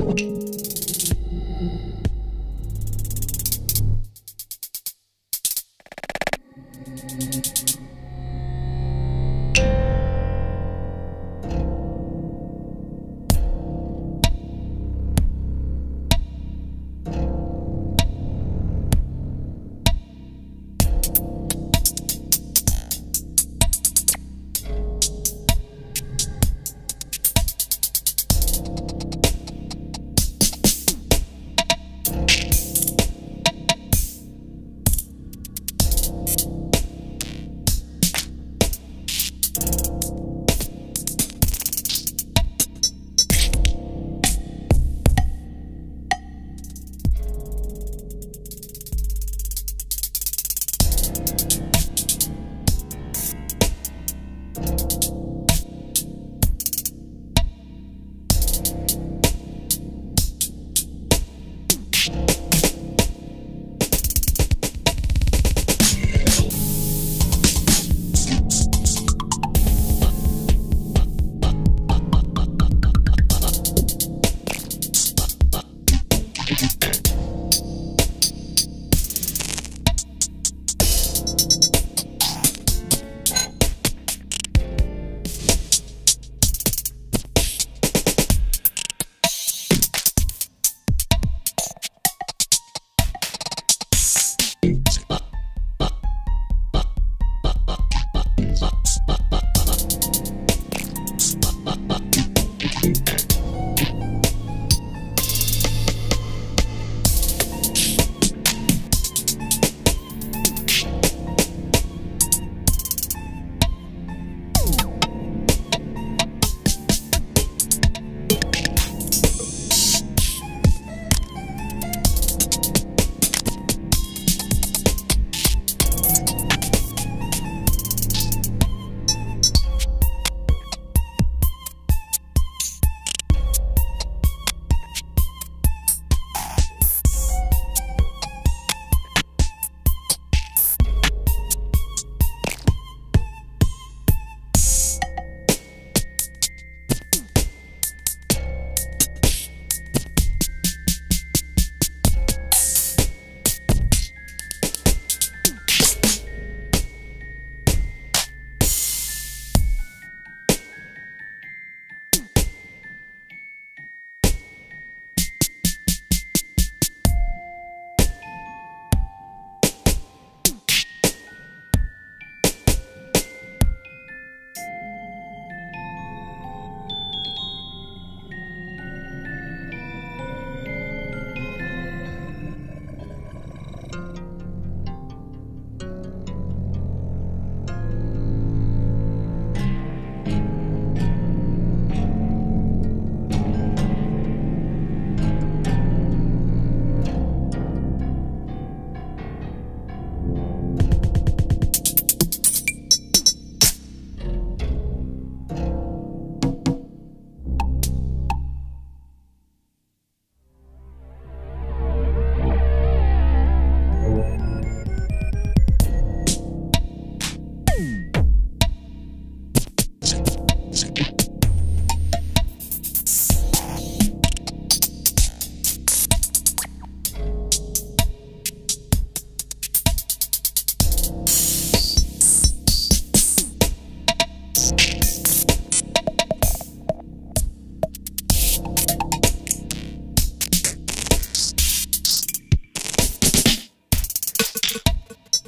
период.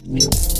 Música